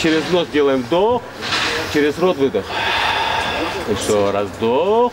Через нос делаем вдох, через рот выдох. Еще раз вдох,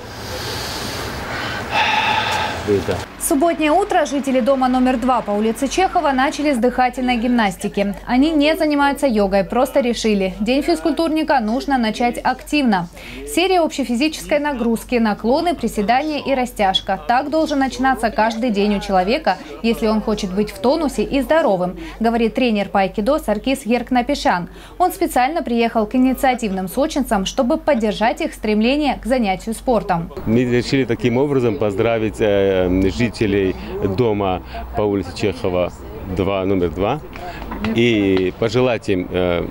выдох. Субботнее утро жители дома номер два по улице Чехова начали с дыхательной гимнастики. Они не занимаются йогой, просто решили, день физкультурника нужно начать активно. Серия общефизической нагрузки, наклоны, приседания и растяжка. Так должен начинаться каждый день у человека, если он хочет быть в тонусе и здоровым, говорит тренер по айкидо Саркис Еркнапишан. Он специально приехал к инициативным сочинцам, чтобы поддержать их стремление к занятию спортом. Мы решили таким образом поздравить э, жителей дома по улице Чехова 2, номер 2 и пожелать им э,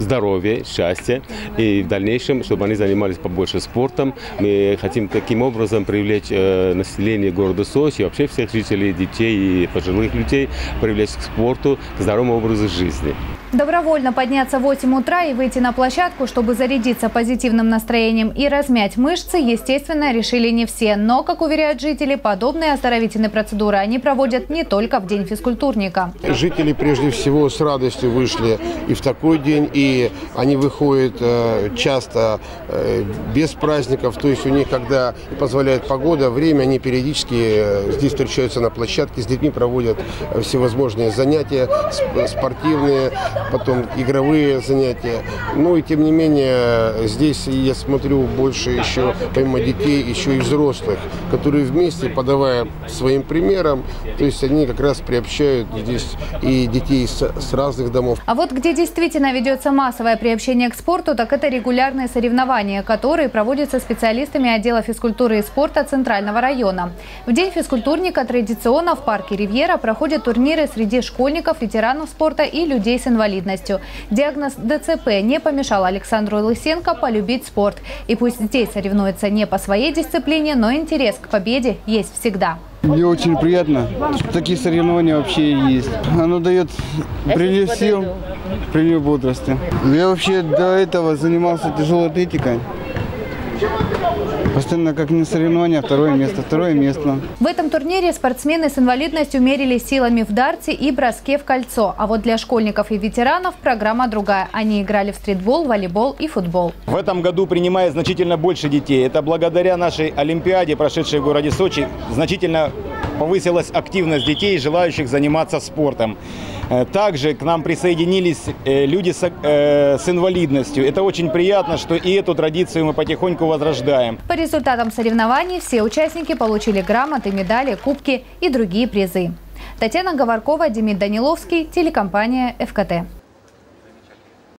здоровья, счастья и в дальнейшем, чтобы они занимались побольше спортом. Мы хотим таким образом привлечь э, население города Сочи, вообще всех жителей, детей и пожилых людей, привлечь к спорту, к здоровому образу жизни. Добровольно подняться в 8 утра и выйти на площадку, чтобы зарядиться позитивным настроением и размять мышцы, естественно, решили не все. Но, как уверяют жители, подобные оздоровительные процедуры они проводят не только в день физкультурника. Жители прежде всего с радостью вышли и в такой день, и они выходят э, часто э, без праздников, то есть у них, когда позволяет погода, время, они периодически э, здесь встречаются на площадке, с детьми проводят э, всевозможные занятия сп- спортивные, потом игровые занятия. Ну и тем не менее, здесь я смотрю больше еще, помимо детей, еще и взрослых, которые вместе, подавая своим примером, то есть они как раз приобщают здесь и детей с, с разных домов. А вот где действительно ведется массовое приобщение к спорту, так это регулярные соревнования, которые проводятся специалистами отдела физкультуры и спорта Центрального района. В день физкультурника традиционно в парке «Ривьера» проходят турниры среди школьников, ветеранов спорта и людей с инвалидностью. Диагноз ДЦП не помешал Александру Лысенко полюбить спорт. И пусть здесь соревнуется не по своей дисциплине, но интерес к победе есть всегда. Мне очень приятно, что такие соревнования вообще есть. Оно дает прилив сил, прилив бодрости. Я вообще до этого занимался тяжелой атлетикой. Постоянно как не соревнования, второе место, второе место. В этом турнире спортсмены с инвалидностью мерились силами в дарте и броске в кольцо. А вот для школьников и ветеранов программа другая. Они играли в стритбол, волейбол и футбол. В этом году принимает значительно больше детей. Это благодаря нашей Олимпиаде, прошедшей в городе Сочи, значительно повысилась активность детей, желающих заниматься спортом. Э, Также к нам присоединились э, люди с, э, с инвалидностью. Это очень приятно, что и эту традицию мы потихоньку возрождаем. По результатам соревнований все участники получили грамоты, медали, кубки и другие призы. Татьяна Говоркова, Демид Даниловский, телекомпания ФКТ.